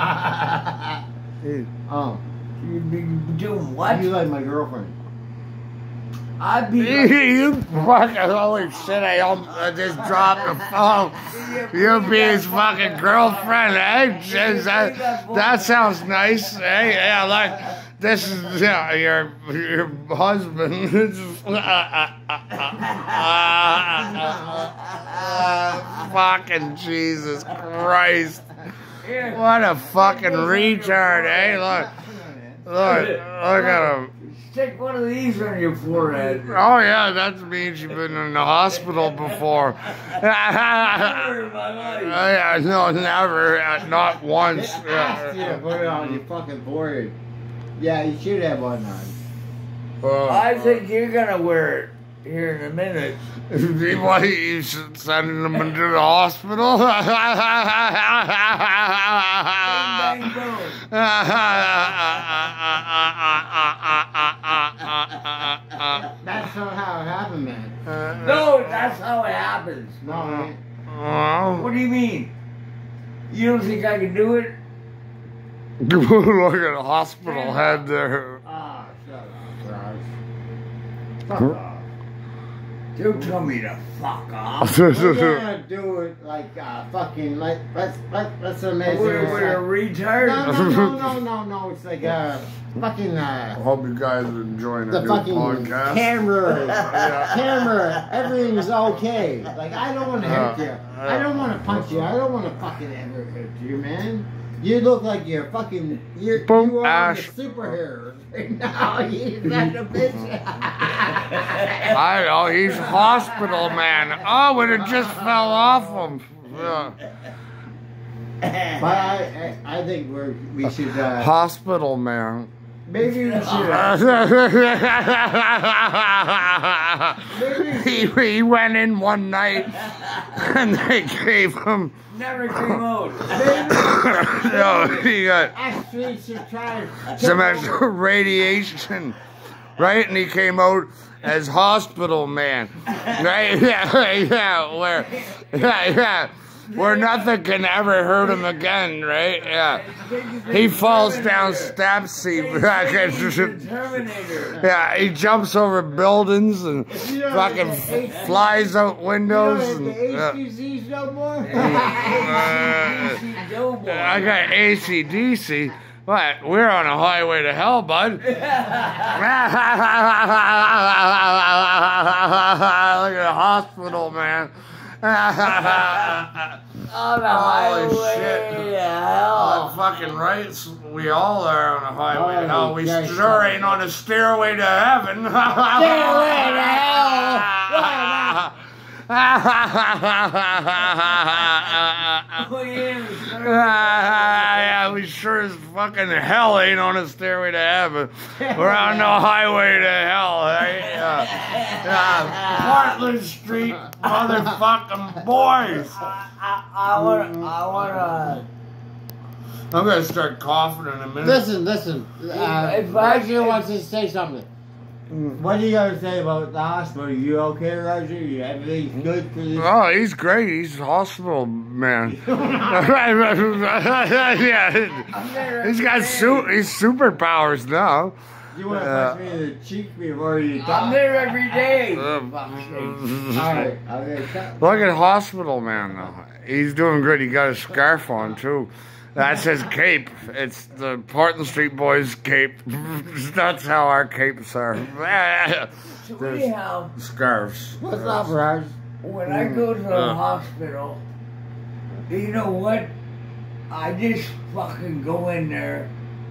Hey, Oh, You'd be doing what? you like my girlfriend? I'd be. you fucking holy shit! I, almost, just dropped the phone. You be his fucking girlfriend, eh? Jeez, that, that sounds nice, eh? Yeah, like this is yeah, your your husband. fucking Jesus Christ! Here, What a fucking retard, eh? Look, look, look at him. stick one of these on your forehead. Oh yeah, that means you've been in the hospital before. Never in my life. yeah, no, never, uh, not once. Asked you to put it on your fucking forehead. Yeah, you should have one on. Uh, I think you're gonna wear it here in a minute. why you should send them into the hospital? Bang, bang, boom. That's not how it happened, man. No, that's how it happens. No, man. Oh. What do you mean? You don't think I can do it? Look at the hospital head there. Ah, shut up. Fuck off. Don't tell me to fuck off. We're gonna do it like uh, fucking like let's let let's imagine. We're, we're a like- retard. no, no, no, no, no, no. It's like a fucking uh, Hope you guys are enjoying the the new fucking podcast. camera, Yeah. camera. Everything's okay. Like I don't want to hurt Uh, you. I don't want to punch you. I don't want to fucking ever hurt you, man. You look like you're fucking. You're, Boom, you are Ash. the superhero right now. You son of a bitch. I know, he's hospital man. Oh, and it just fell off him. Yeah. But I, I, I think we're we should uh, Hospital man. maybe we should. Uh, he, he went in one night and they gave him Never came out. no, he got Actually, should try. some extra radiation, right? And he came out as hospital man, right? Yeah, yeah, where, yeah, yeah, where nothing can ever hurt him again, right? Yeah, he falls down steps. He, Terminator. yeah, he jumps over buildings and fucking flies out windows. And, uh, the HQZs no more? DC I got ACDC. What? We're on a highway to hell, bud. Look at the hospital, man. On Holy highway shit. to hell. fucking right. We all are on a highway to hell. We Holy sure ain't on a stairway to heaven. Stairway to hell. Oh, yeah, sir. yeah, we sure as fucking hell ain't on a stairway to heaven. We're on the highway to hell, right? Yeah. yeah. Portland Street, motherfucking boys. I, I, I want I want I'm gonna start coughing in a minute. Listen, listen. Uh, If I- Roger wants to say something. What do you got to say about the hospital? You okay, Roger? You everything's good for this? Oh, he's great. He's a hospital man. yeah, he's got su- he's superpowers now. You want to Uh, punch me in the cheek before you I'm there every day. Fuck's. Alright, okay. Look at hospital man though. He's doing good. He got a scarf on too. That's his cape. It's the Portland Street Boys cape. That's how our capes are. Anyhow, scarves. What's up, Raj? when I go to the Uh. hospital, you know what? I just fucking go in there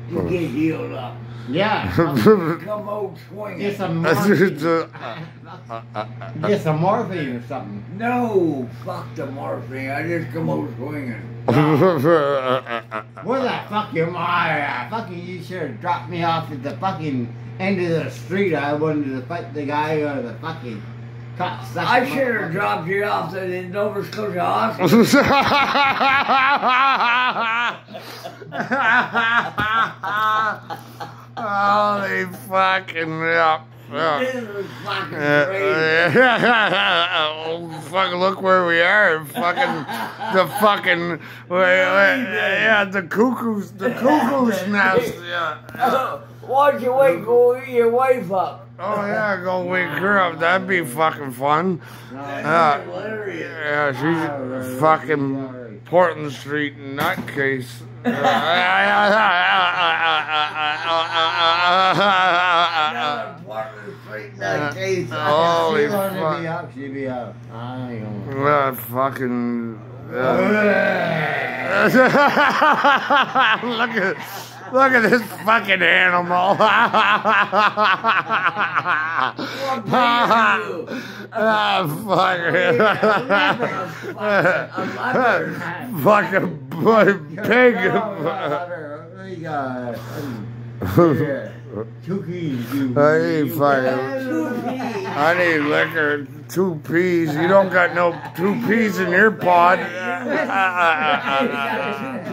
to get healed up. Yeah. Come out swinging. Get some morphine. just, Get some morphine or something. No, fuck the morphine. I just come out swinging. Where the fuck am I? Fucking, you should have dropped me off at the fucking end of the street. I wanted to fight the guy or the fucking cocksucker. I should have dropped you off at the Nova Scotia Hospital. Holy fucking yeah. Yeah. This is fucking Uh, oh, fucking look where we are. Fucking the fucking yeah, the cuckoo's the cuckoo's nest. Yeah. Uh, Why don't you wait, go eat your wife up? Oh yeah, go wake her up. That'd be fucking fun. Yeah. Hilarious. Yeah, she's fucking Portland Street nutcase. Another Portland Street nutcase. Holy she wanted to fuck. be up, she'd be up. I ain't gonna. Yeah, fucking. yeah. look at look at this fucking animal. What breed are you? ah, fuck. A leopard. fucking boy, pig. We got yeah, I need peas. I need liquor, two peas. You don't got no two peas in your pod. Two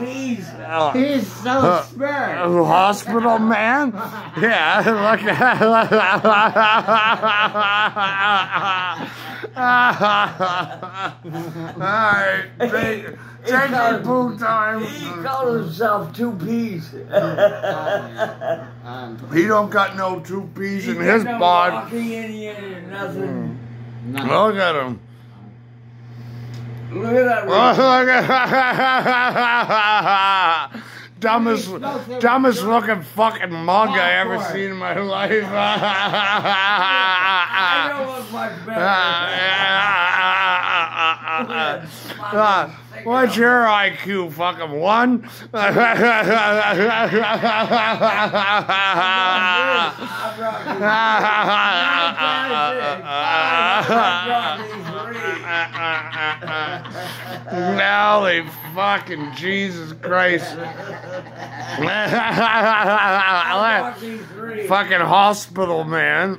peas. Oh. He's so Uh, smart. Uh, hospital man? Yeah, look at Alright, take, take your poo time. He called himself two peas. He don't got no two peas in his got no bod. Walking Indian or nothing. no. Look at him. Look at that. Look ring. at dumbest, dumbest looking fucking mug I ever Popcorn. seen in my life. I don't look much ah, better. What's your IQ? Fucking one? I brought these. I brought these three. Nelly, fucking Jesus Christ. I brought these three. fucking hospital man.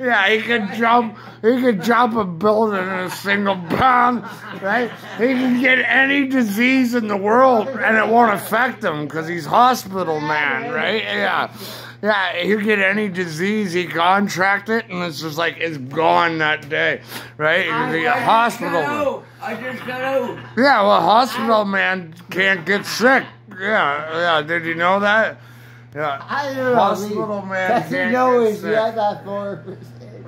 yeah, he can jump. He can jump a building in a single bound, right? He can get any disease in the world, and it won't affect him because he's hospital man, right? Yeah. Yeah, he get any disease, he contract it, and it's just like it's gone that day, right? I, I a hospital. I just got out. Yeah, well, hospital man can't get sick. Yeah, yeah. Did you know that? Yeah. I don't know. Hospital man That's can't know get sick. you had that for.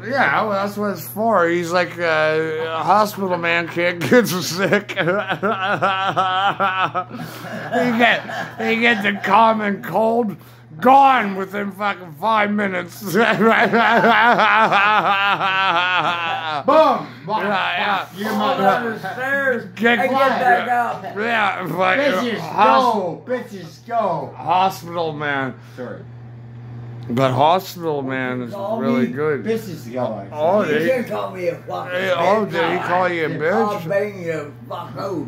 Yeah, well, that's what it's for. He's like uh, a hospital man can't get sick. he get he get the common cold gone within fucking five minutes. Boom! Boom! Yeah, yeah. You Fall mother. down the stairs Get- and get back up. Yeah, but Bitches hos- go! Bitches go! hospital man. Sorry. But hospital man is really me good. Bitches go. Oh, you did he, can't call me a fucking hey, oh, bitch. did he call you a I'll bitch? bang you fuck out.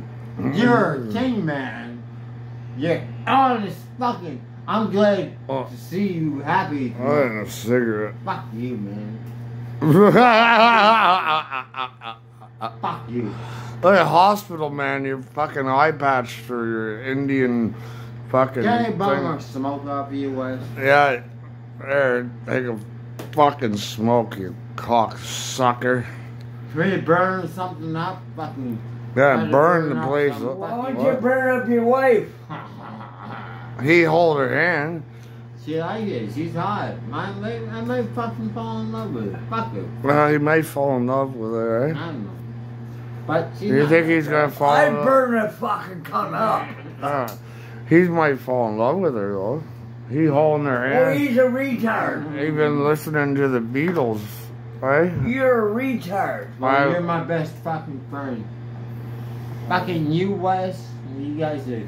You're a mm. king man. You're honest fucking. I'm glad Oh. to see you happy. I had a cigarette. Fuck you, man. Fuck you. Look at hospital man, your fucking eye patch for your Indian fucking Can I bum a smoke off you, Wes? Yeah, there, take a fucking smoke, you cocksucker. Can you burn something up? Fucking. Yeah, Try to burn burn the place up. Why don't you burn up your wife? He hold her hand. she like it. She's hot. I may, I may fucking fall in love with her. Fuck her. Well, he may fall in love with her, I eh? don't know. But she's You not- think he's gonna fall I'd in love? burn that fucking cunt up. Ah, he might fall in love with her, though. He holding her hand. Well, hand. he's a retard. He been listening to the Beatles, right? You're a retard. Well, I- you're my best fucking friend. Fucking you, Wes. You guys are.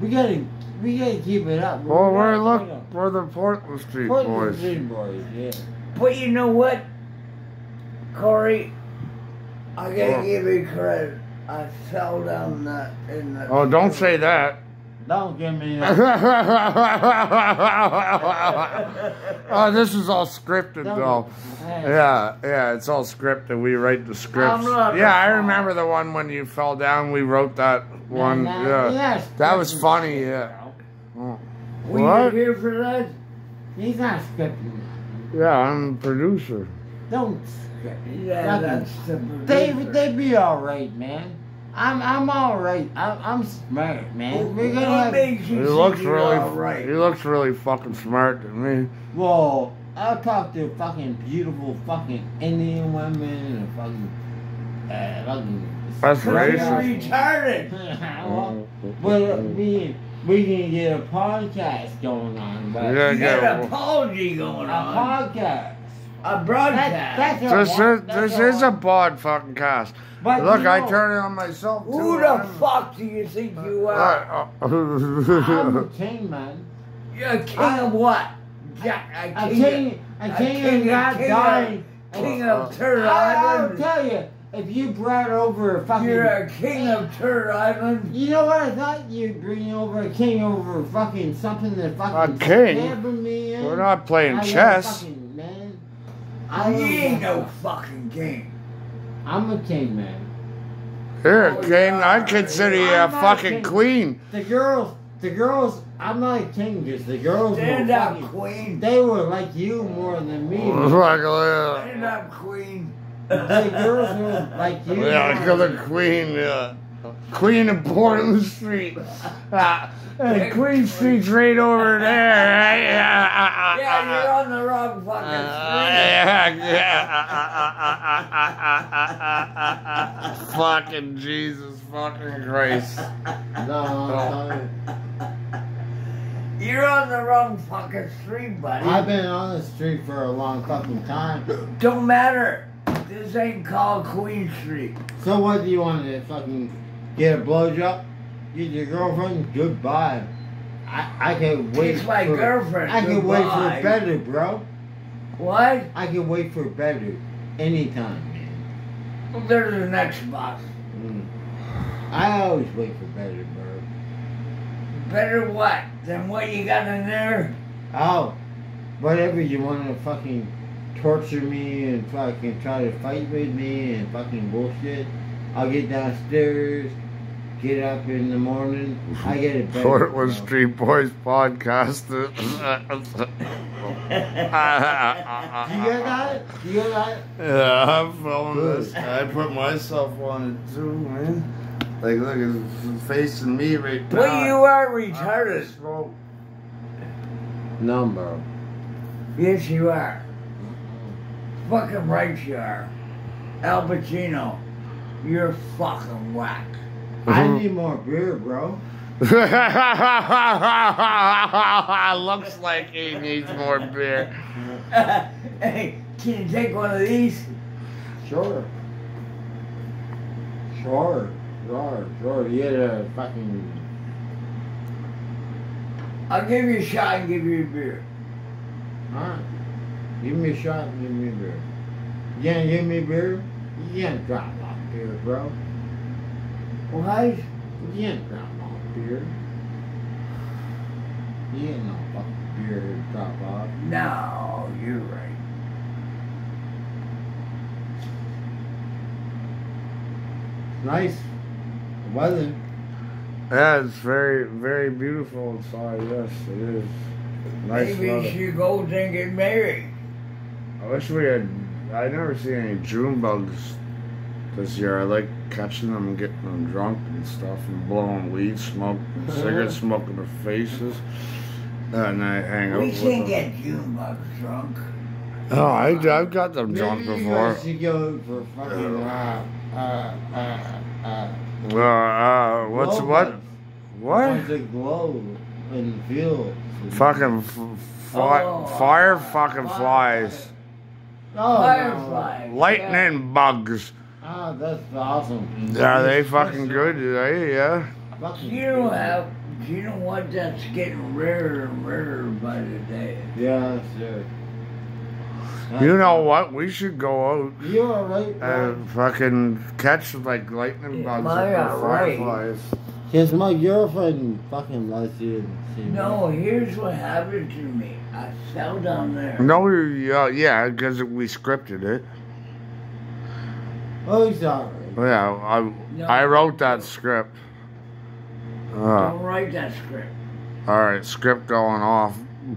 We gotta. We gotta keep it up. Well, We we're gotta- look, you know, we're the Portland Street Portland boys. Street boys, yeah. But you know what, Corey? I gotta What? give you credit. I fell down that in the. Oh, don't say that. Don't give me that. oh, this is all scripted, though. Hey, Yeah, yeah, it's all scripted. We write the scripts. I'm not Yeah, I remember the one when you fell down. We wrote that one. nah, Yeah, yes, that was funny. Yeah. bro. Oh. Were What? you here for that? He's not scripting nothing. Yeah, I'm a producer. Don't script. Yeah, Nothing. that's the They producer. they be all right, man. I'm I'm all right. I'm I'm smart, man. We're gonna What have. makes He you think looks you're really, all right? he looks really fucking smart to me. Well, I'll talk to fucking beautiful fucking Indian women and fucking. That's You're racist. retarded. well, well, we we can get a podcast going on, but Yeah, You yeah. got an apology going a on. podcast. A That, broadcast. that's a This wa- is that's this is a wa- bod fucking cast. But Look, you I know, turn it on myself too. Who the I'm- fuck do you think you are? I'm a Uh, king, man. You're a king of what? Jack, a A king, king, a a king, king- is not king of- dying. king Uh, of Turtle I, I'll Island. tell you, if you brought over a fucking. You're a king of Turtle Island. You know what I thought you'd bring over a king over fucking something that fucking A king? me in. We're not playing I chess. Fucking, man. I You ain't no fucking king. I'm a king, man. Here, Oh, king, yeah. I consider you a I'm not fucking king. queen. The girls, the girls. I'm not a king because the girls Stand were up, fucking. queen. They were like you more than me. man. Like, Stand up, queen. The girls were like you. yeah, because the queen, yeah. Queen of Portland Street. Ah, hey, Queen Street's right over there, right? Yeah, ah, ah, Yeah, ah, you're on the wrong fucking Uh, street. yeah, yeah. fucking Jesus fucking Christ. No, you. You're on the wrong fucking street, buddy. I've been on the street for a long fucking time. Don't matter. This ain't called Queen Street. So what do you want to fucking get a blowjob? Get your girlfriend? Goodbye. I I can wait. Kiss my for, girlfriend. I can wait for better, bro. What? I can wait for better anytime, man. Well, there's an Xbox. Mm. I always wait for better, bro. Better what? Than what you got in there? Oh, whatever you want to fucking torture me and fucking try to fight with me and fucking bullshit. I'll get downstairs, get up in the morning. I get it better. Portland bro. Street Boys podcast. You get that? You get that? Yeah, I'm filming this. I put myself on it too, man. Like, look, it's facing me right now. Well, you are I retarded. smoke. No, bro. Yes, you are. Fucking right you are. Al Pacino, you're fucking whack. I mhm. need more beer, bro. Looks like he needs more beer. hey, can you take one of these? Sure. Sure. Sure. Sure. You get a fucking. I'll give you a shot and give you a beer. Alright. Give me a shot and give me a beer. You can't give me a beer? You can't drop off beer, bro. What? You can't drop off beer. You ain't no fucking beer to drop off. No, you're right. Nice weather. Yeah, it's very, very beautiful inside. Yes, it is. Nice Maybe you weather. should go and get married. I wish we had. I never seen any June bugs this year. I like catching them and getting them drunk and stuff and blowing weed smoke, and cigarette smoke in their faces. And I hang out We with can't them. get June bugs drunk. Oh, I, I've got them drunk Maybe you before. guys should go for fucking uh uh uh uh. Well, uh, what's glow what? bugs. What? Ones that glow in the fields. Fucking f- fly, Oh, fire uh, fucking fire- flies. Oh, Firefly. Lightning bugs. Ah, that's awesome. Are they fucking good? They, yeah. You know how, you know what? That's getting rarer and rarer by the day. Yeah, sure. You know what? We should go out You're alright, bro. and fucking catch like lightning bugs Am fireflies. or alright? fireflies. Cause my girlfriend fucking loves you. No, here's what happened to me. I fell down there. No, we- uh, yeah, because we scripted it. Oh, he's alright. Yeah, I, No. I wrote that script. Uh, Don't write that script. All right, script going off.